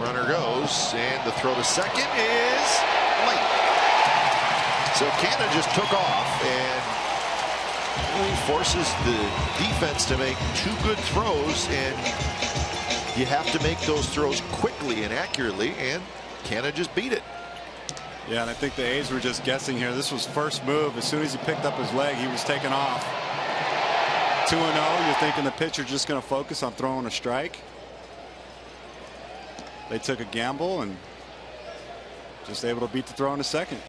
runner goes, and the throw to second is late. So Canha just took off and really forces the defense to make two good throws, and you have to make those throws quickly and accurately, and Canha just beat it. Yeah, and I think the A's were just guessing here. This was first move. As soon as he picked up his leg, he was taken off. 2 0. You're thinking the pitcher just going to focus on throwing a strike. They took a gamble and just able to beat the throw in a second.